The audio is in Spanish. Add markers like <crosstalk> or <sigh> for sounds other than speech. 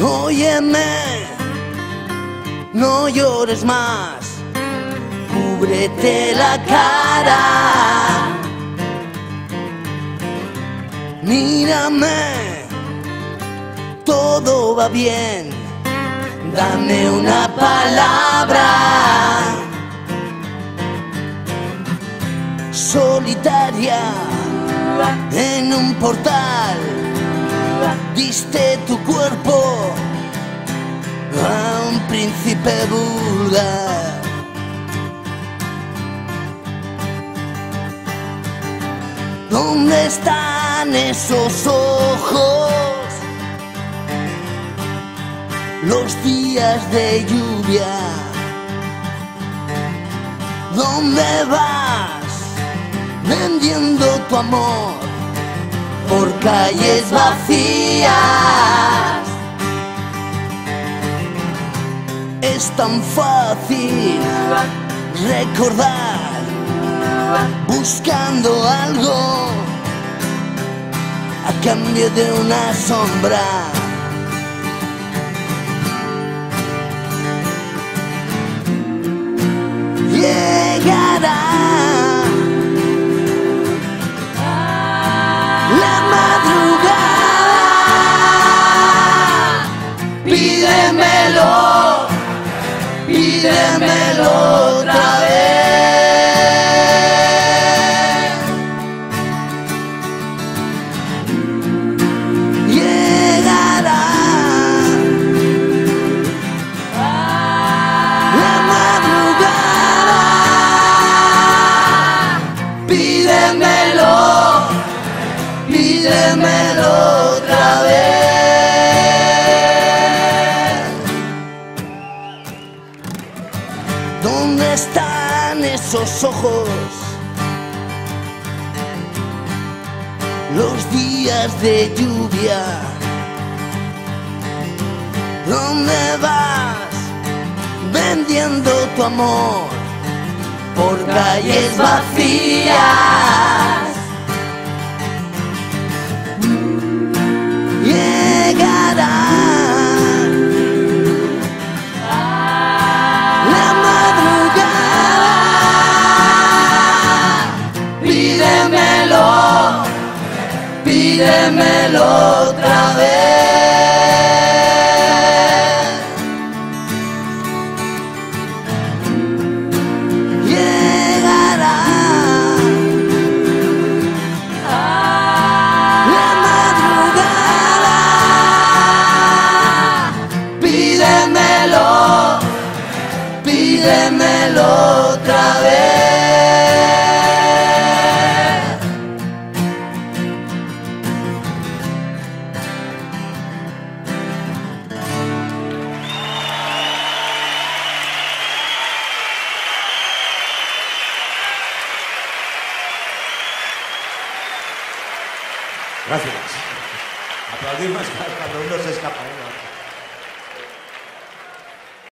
Óyeme, no llores más, cúbrete la cara. Mírame, todo va bien, dame una palabra. Solitaria en un portal, diste tu cuerpo a un príncipe vulgar. ¿Dónde están esos ojos? Los días de lluvia. ¿Dónde vas? Vendiendo tu amor por calles vacías. Es tan fácil recordar buscando algo a cambio de una sombra. Pídemelo, pídemelo otra vez. Llegará la madrugada. Pídemelo, pídemelo otra vez. Esos ojos? Los días de lluvia. ¿Dónde vas? Vendiendo tu amor por calles vacías. Pídemelo otra vez. Llegará la madrugada. Pídemelo, pídemelo otra vez. Gracias. Aplaudir más <laughs> cuando uno se escapa. ¿eh?